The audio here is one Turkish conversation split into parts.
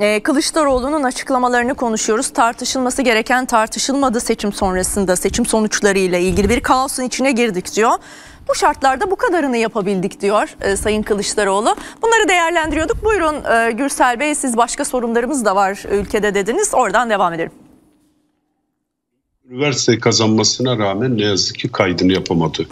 Ee, Kılıçdaroğlu'nun açıklamalarını konuşuyoruz. Tartışılması gereken tartışılmadı seçim sonrasında seçim sonuçlarıyla ilgili bir kaosun içine girdik diyor. Bu şartlarda bu kadarını yapabildik diyor e, Sayın Kılıçdaroğlu. Bunları değerlendiriyorduk. Buyurun e, Gürsel Bey siz başka sorunlarımız da var ülkede dediniz. Oradan devam edelim. Üniversite kazanmasına rağmen ne yazık ki kaydını yapamadı.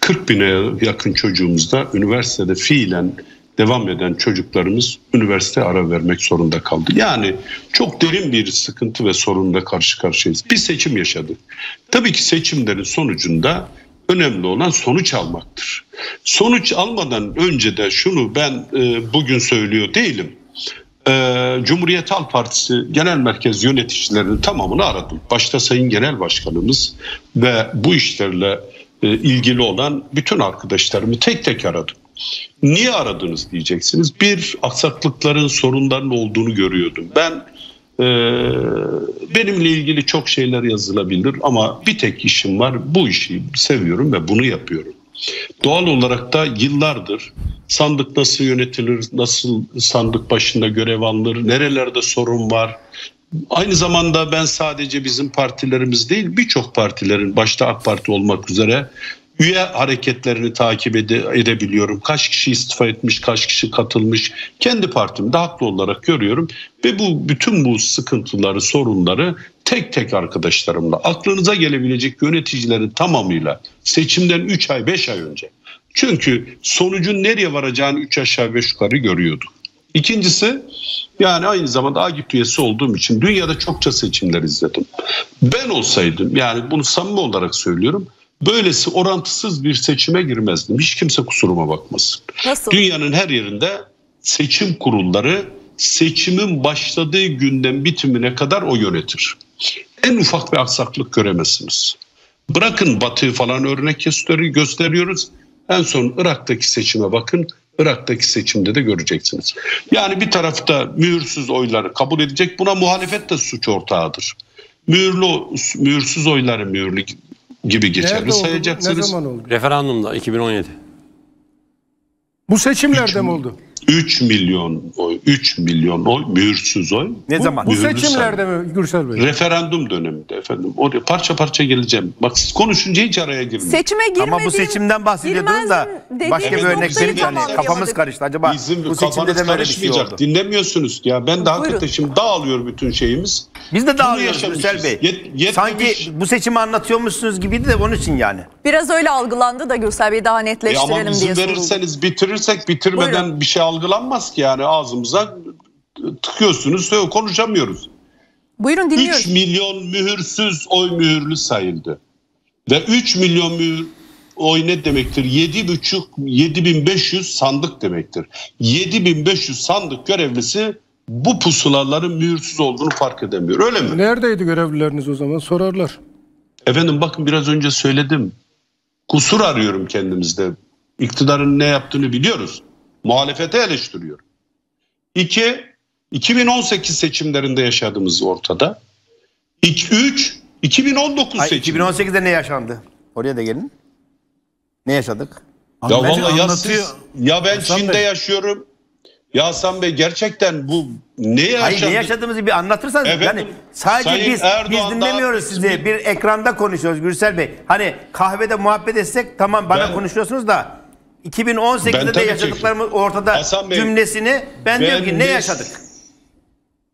40 bine yakın çocuğumuz da üniversitede fiilen devam eden çocuklarımız üniversite ara vermek zorunda kaldı. Yani çok derin bir sıkıntı ve sorunla karşı karşıyayız. Bir seçim yaşadık. Tabii ki seçimlerin sonucunda önemli olan sonuç almaktır. Sonuç almadan önce de şunu ben e, bugün söylüyor değilim. E, Cumhuriyet Halk Partisi Genel Merkez yöneticilerinin tamamını aradım. Başta Sayın Genel Başkanımız ve bu işlerle e, ilgili olan bütün arkadaşlarımı tek tek aradım. Niye aradınız diyeceksiniz. Bir aksaklıkların sorunların olduğunu görüyordum. Ben e, benimle ilgili çok şeyler yazılabilir ama bir tek işim var. Bu işi seviyorum ve bunu yapıyorum. Doğal olarak da yıllardır sandık nasıl yönetilir, nasıl sandık başında görev alınır, nerelerde sorun var. Aynı zamanda ben sadece bizim partilerimiz değil birçok partilerin başta AK Parti olmak üzere üye hareketlerini takip ede, edebiliyorum. Kaç kişi istifa etmiş, kaç kişi katılmış. Kendi partimde haklı olarak görüyorum. Ve bu bütün bu sıkıntıları, sorunları tek tek arkadaşlarımla, aklınıza gelebilecek yöneticilerin tamamıyla seçimden 3 ay, 5 ay önce. Çünkü sonucun nereye varacağını 3 aşağı 5 yukarı görüyorduk. İkincisi yani aynı zamanda AGİP üyesi olduğum için dünyada çokça seçimler izledim. Ben olsaydım yani bunu samimi olarak söylüyorum böylesi orantısız bir seçime girmezdim. Hiç kimse kusuruma bakmasın. Nasıl? Dünyanın her yerinde seçim kurulları seçimin başladığı günden bitimine kadar o yönetir. En ufak bir aksaklık göremezsiniz. Bırakın Batı'yı falan örnek gösteriyoruz. En son Irak'taki seçime bakın. Irak'taki seçimde de göreceksiniz. Yani bir tarafta mühürsüz oyları kabul edecek. Buna muhalefet de suç ortağıdır. Mühürlü, mühürsüz oyları mühürlü gibi geçerli Nerede oldu? sayacaksınız. Ne zaman oldu? Referandumda 2017. Bu seçimlerde mi oldu? 3 milyon oy, 3 milyon oy mühürsüz oy. Ne Bu, zaman? bu seçimlerde mi Gürsel Bey? Referandum döneminde efendim. Oraya parça parça geleceğim. Bak siz konuşunca hiç araya girmeyin. Seçime girmediğim, Ama bu seçimden bahsediyordunuz da başka bir örnek verip yani tamamlayamadık. kafamız karıştı. Acaba Bizim bu seçimde de böyle bir şey karışmayacak. oldu. Dinlemiyorsunuz ya. Ben de hakikaten Buyurun. şimdi dağılıyor bütün şeyimiz. Biz de dağılıyoruz. Gürsel Bey. Yet- yetmemiş. Sanki bu seçimi anlatıyormuşsunuz gibiydi de onun için yani. Biraz öyle algılandı da Gürsel Bey daha E netleştirelim ama diye izin soruldu. verirseniz bitirirsek bitirmeden Buyurun. bir şey algılanmaz ki yani ağzımıza tıkıyorsunuz söyle konuşamıyoruz. Buyurun 3 dinliyoruz. milyon mühürsüz oy mühürlü sayıldı. Ve 3 milyon mühür oy ne demektir? 7,5 7500 sandık demektir. 7500 sandık görevlisi bu pusulaların mühürsüz olduğunu fark edemiyor. Öyle mi? Neredeydi görevlileriniz o zaman? Sorarlar. Efendim bakın biraz önce söyledim. Kusur arıyorum kendimizde. İktidarın ne yaptığını biliyoruz. Muhalefete eleştiriyor. İki, 2018 seçimlerinde yaşadığımız ortada. İki, üç, 2019 Ay, seçimi. 2018'de ne yaşandı? Oraya da gelin. Ne yaşadık? Ya Hanımefendi vallahi ya siz, ya ben Hasan Çin'de Bey. yaşıyorum. Ya Hasan Bey gerçekten bu ne yaşandı? Hayır ne yaşadığımızı bir anlatırsanız Efendim, yani sadece Sayın biz Erdoğan biz dinlemiyoruz sizi. Bir ekranda konuşuyoruz Gürsel Bey. Hani kahvede muhabbet etsek tamam bana Ben- konuşuyorsunuz da 2018'de Ben de yaşadıklarımız ortada Hasan Bey, cümlesini ben, diyorum ki ne yaşadık?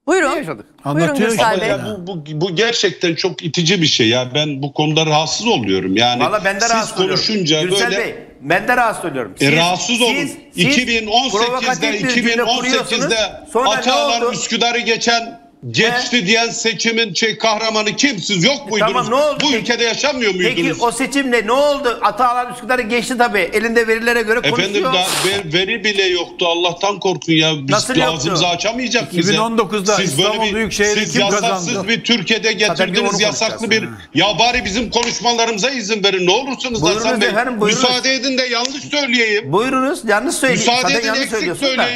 Buyurun. Ne yaşadık? Buyurun Anlatıyor Gürsel Ama Bey. ya bu, bu, bu gerçekten çok itici bir şey ya. Ben bu konuda rahatsız oluyorum. Yani Valla ben de siz oluyorum. konuşunca Gürsel böyle Bey ben de rahatsız oluyorum. E, rahatsız olun. provokatif 2018'de bir cümle kuruyorsunuz. 2018'de Sonra ne Atalan oldu? Üsküdar'ı geçen geçti diyen seçimin şey kahramanı kim? Siz yok muydunuz? tamam, ne oldu Bu peki? ülkede yaşamıyor muydunuz? Peki o seçimle ne oldu? Atalan Üsküdar'ı geçti tabii. Elinde verilere göre Efendim konuşuyor. ver- veri bile yoktu. Allah'tan korkun ya. Biz Nasıl yoktu? ağzımızı açamayacak mıyız? ya? 2019'da İstanbul Büyükşehir'i siz kim yasaksız kazandı? bir Türkiye'de bir getirdiniz yasaklı bir. konuşacağız. Ya bari bizim konuşmalarımıza izin verin. Ne olursunuz Buyurunuz Hasan Bey. efendim, buyurunuz. Müsaade edin de yanlış söyleyeyim. Buyurunuz yanlış söyleyin. Müsaade Zaten edin yanlış eksik söylüyorsun da.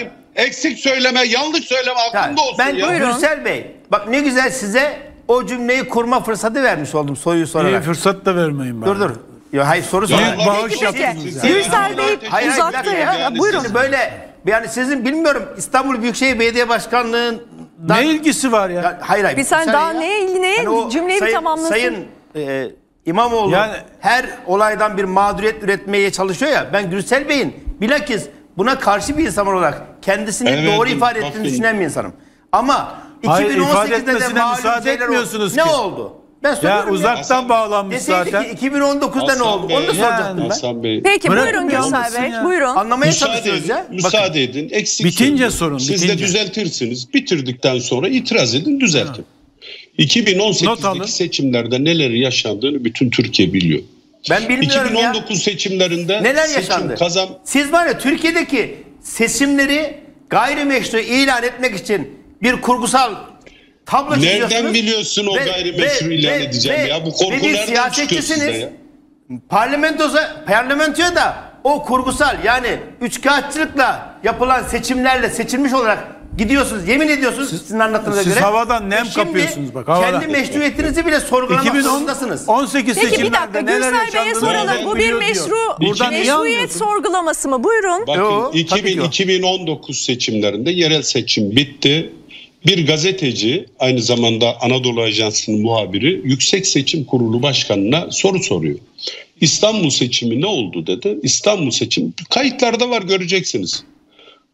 Eksik söyleme, yanlış söyleme Ya, aklımda olsun ben ya. Buyurun. Gürsel Bey bak ne güzel size o cümleyi kurma fırsatı vermiş oldum soruyu İyi sorarak. fırsat da vermeyin bana. Dur dur. Ya, hayır soru Ya sorarak. Allah bağış olsun. yaptınız Siz- yani. Gürsel Bey Hayır, hayır, uzattı bir dakika ya. yani Buyurun. Şimdi böyle yani sizin bilmiyorum İstanbul Büyükşehir Belediye Başkanlığı'nın Ne ilgisi var ya? Ya, hayır hayır. Bir sen saniye daha ya. neye- neye- o cümleyi bir sayın, tamamlasın. Sayın e, İmamoğlu Yani- her olaydan bir mağduriyet üretmeye çalışıyor ya. Ben Gürsel Bey'in bilakis buna karşı bir insan olarak kendisini Evet, doğru ifade ettiğini bakın. düşünen bir insanım. Ama Hayır, ifade 2018'de de malum müsaade şeyler oldu. etmiyorsunuz Ne ki. oldu? Ben Ya uzaktan bağlanmış Deseydi zaten. ki 2019'da ne Hasan oldu? Bey, Onu da soracaktım ben. Hasan Bey. Peki Bırakın buyurun ya, olmasın Bey. ya. Buyurun. Anlamaya Müsaade çalışıyoruz edin, ya. Bakın. müsaade edin. Eksik Bitince sorun, Siz bitince. de düzeltirsiniz. Bitirdikten sonra itiraz edin, düzeltin. Alın. 2018'deki seçimlerde neler yaşandığını bütün Türkiye biliyor. Ben bilmiyorum ya. 2019 seçimlerinde Neler seçim yaşandı? kazan Siz var ya Türkiye'deki seçimleri gayrimeşru ilan etmek için bir kurgusal tablo çiziyorsunuz. Nereden biliyorsun o Ve- gayrimeşru ve- ilan ve- edeceğim ve- ya? Bu korku nereden siyasetçisiniz. ya? Parlamentoza, parlamentoya da o kurgusal yani üçkağıtçılıkla yapılan seçimlerle seçilmiş olarak gidiyorsunuz. Yemin ediyorsunuz sizin anlattığınıza siz göre. havadan nem kapıyorsunuz bak, havadan. Kendi meşruiyetinizi bile sorgulamak zorundasınız. 2018 Peki bir dakika Gürsel Bey'e soralım. Bu bir meşru Buradan meşruiyet sorgulaması mı? Buyurun. Bakın Yo, tabii 2000, ki o. 2019 seçimlerinde yerel seçim bitti. Bir gazeteci aynı zamanda Anadolu Ajansı'nın muhabiri Yüksek Seçim Kurulu Başkanı'na soru soruyor. İstanbul seçimi ne oldu dedi. İstanbul seçimi kayıtlarda var göreceksiniz.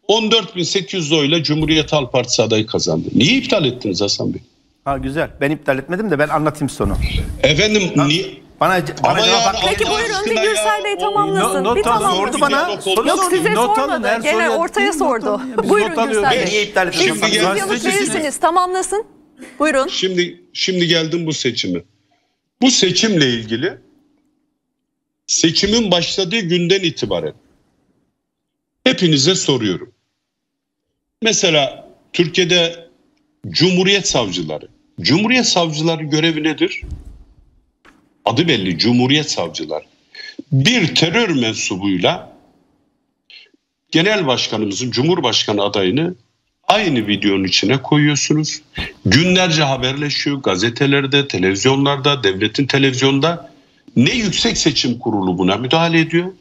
14.800 oyla Cumhuriyet Halk Partisi adayı kazandı. Niye iptal ettiniz Hasan Bey? Ha güzel. Ben iptal etmedim de ben anlatayım sonu. Efendim niye? Bana, bana Ama cevap yani Peki Allah buyurun bir Gürsel Bey tamamlasın. No- bir tamamlasın. Sordu bana. Yok, Soru Yok sordu. size Not alın, sormadı. her Gene ortaya sordu. Buyurun. Gürsel Niye Bey. iptal Siz ediyorsunuz? Şimdi gel- yanıt verirsiniz. Tamamlasın. Buyurun. Şimdi şimdi geldim bu seçime. Bu seçimle ilgili seçimin başladığı günden itibaren hepinize soruyorum. Mesela Türkiye'de Cumhuriyet savcıları. Cumhuriyet savcıları görevi nedir? Adı belli Cumhuriyet savcılar. Bir terör mensubuyla genel başkanımızın Cumhurbaşkanı adayını aynı videonun içine koyuyorsunuz. Günlerce haberleşiyor gazetelerde, televizyonlarda, devletin televizyonda. Ne Yüksek Seçim Kurulu buna müdahale ediyor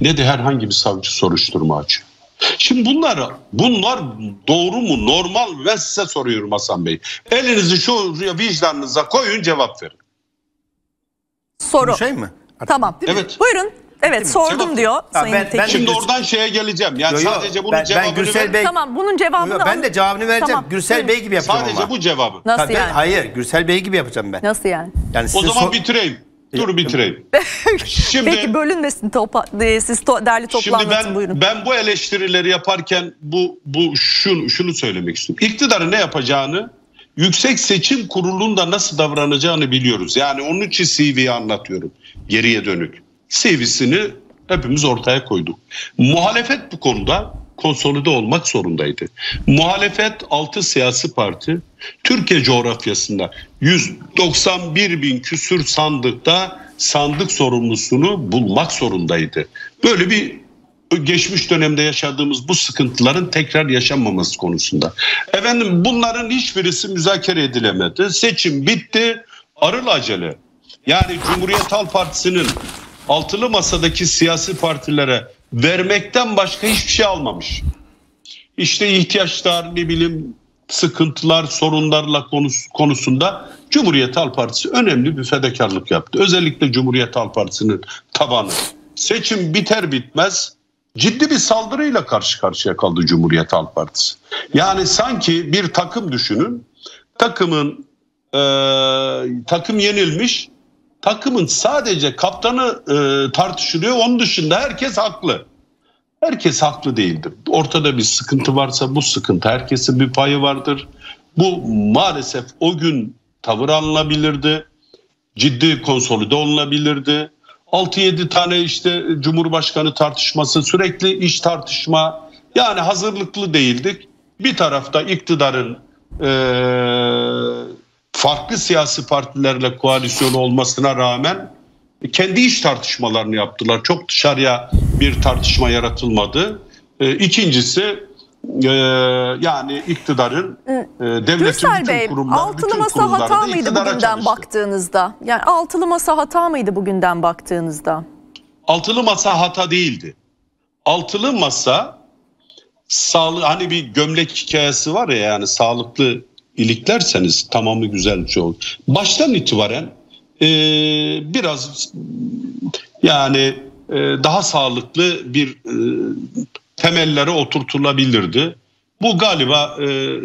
ne de herhangi bir savcı soruşturma açıyor. Şimdi bunlar bunlar doğru mu normal ben size soruyorum Hasan Bey. Elinizi şu vicdanınıza koyun cevap verin. Soru. Bu şey mi? Tamam. Evet. Buyurun. Evet sordum Cevap- diyor Sayın ben- Tekin. ben- Şimdi oradan şeye geleceğim. Yani Yo, yo, sadece bunun ben- ben cevabını Gürsel ver- Bey- Tamam bunun cevabını ben de cevabını vereceğim. Tamam, Gürsel buyurun. Bey gibi yapacağım sadece ama. bu cevabı. Nasıl ben- yani? hayır Gürsel Bey gibi yapacağım ben. Nasıl yani? Yani O zaman sor- bitireyim. Dur bitireyim. Şimdi Peki bölünmesin topa, e, siz to, derli toplu Şimdi anlatın ben buyurun. ben bu eleştirileri yaparken bu bu şunu şunu söylemek istiyorum. İktidarın ne yapacağını Yüksek Seçim Kurulu'nda nasıl davranacağını biliyoruz. Yani onun için CV'yi anlatıyorum geriye dönük. CV'sini hepimiz ortaya koyduk. Muhalefet bu konuda konsolide olmak zorundaydı. Muhalefet 6 siyasi parti Türkiye coğrafyasında 191 bin küsür sandıkta sandık sorumlusunu bulmak zorundaydı. Böyle bir geçmiş dönemde yaşadığımız bu sıkıntıların tekrar yaşanmaması konusunda. Efendim bunların hiçbirisi müzakere edilemedi. Seçim bitti. Arıl acele. Yani Cumhuriyet Halk Partisi'nin altılı masadaki siyasi partilere vermekten başka hiçbir şey almamış. İşte ihtiyaçlar, ne bileyim sıkıntılar, sorunlarla konus- konusunda Cumhuriyet Halk Partisi önemli bir fedakarlık yaptı. Özellikle Cumhuriyet Halk Partisi'nin tabanı. Seçim biter bitmez ciddi bir saldırıyla karşı karşıya kaldı Cumhuriyet Halk Partisi. Yani sanki bir takım düşünün. Takımın e, takım yenilmiş. Takımın sadece kaptanı e, tartışılıyor. Onun dışında herkes haklı. Herkes haklı değildir. Ortada bir sıkıntı varsa bu sıkıntı herkesin bir payı vardır. Bu maalesef o gün tavır alınabilirdi. Ciddi konsolide olunabilirdi. 6-7 tane işte Cumhurbaşkanı tartışması, sürekli iş tartışma. Yani hazırlıklı değildik. Bir tarafta iktidarın eee, farklı siyasi partilerle koalisyon olmasına rağmen kendi iş tartışmalarını yaptılar. Çok dışarıya bir tartışma yaratılmadı. E, ikincisi e, yani iktidarın e, devletin Gürsel bütün Bey, kurumları, altılı bütün masa hata mıydı bugünden çalıştı. baktığınızda? Yani altılı masa hata mıydı bugünden baktığınızda? Altılı masa hata değildi. Altılı masa sağlık hani bir gömlek hikayesi var ya yani sağlıklı iliklerseniz tamamı güzel bir şey olur. Baştan itibaren e, biraz yani e, daha sağlıklı bir e, temellere oturtulabilirdi. Bu galiba e,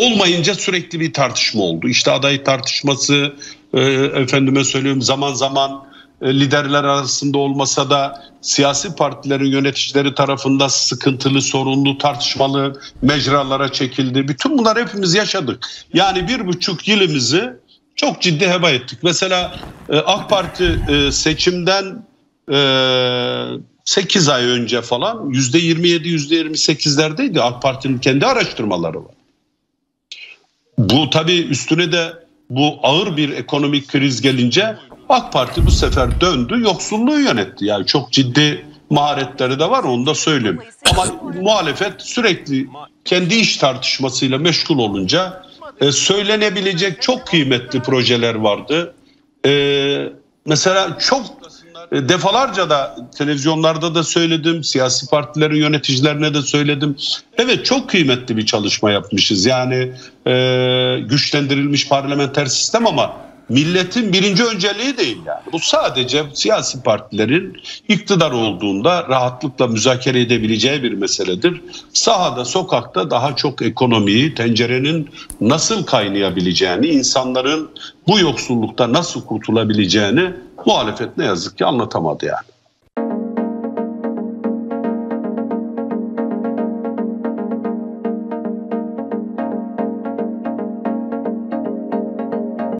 olmayınca sürekli bir tartışma oldu. İşte aday tartışması, e, efendime söyleyeyim zaman zaman liderler arasında olmasa da siyasi partilerin yöneticileri tarafından sıkıntılı, sorunlu, tartışmalı mecralara çekildi. Bütün bunlar hepimiz yaşadık. Yani bir buçuk yılımızı çok ciddi heba ettik. Mesela e, AK Parti e, seçimden e, 8 ay önce falan yüzde 27 yüzde 28'lerdeydi. AK Parti'nin kendi araştırmaları var. Bu tabii üstüne de bu ağır bir ekonomik kriz gelince AK Parti bu sefer döndü yoksulluğu yönetti. Yani çok ciddi maharetleri de var onu da söyleyeyim. Ama muhalefet sürekli kendi iş tartışmasıyla meşgul olunca e, söylenebilecek çok kıymetli projeler vardı. E, mesela çok e, defalarca da televizyonlarda da söyledim, siyasi partilerin yöneticilerine de söyledim. Evet çok kıymetli bir çalışma yapmışız. Yani e, güçlendirilmiş parlamenter sistem ama milletin birinci önceliği değil yani. Bu sadece siyasi partilerin iktidar olduğunda rahatlıkla müzakere edebileceği bir meseledir. Sahada, sokakta daha çok ekonomiyi, tencerenin nasıl kaynayabileceğini, insanların bu yoksullukta nasıl kurtulabileceğini muhalefet ne yazık ki anlatamadı yani.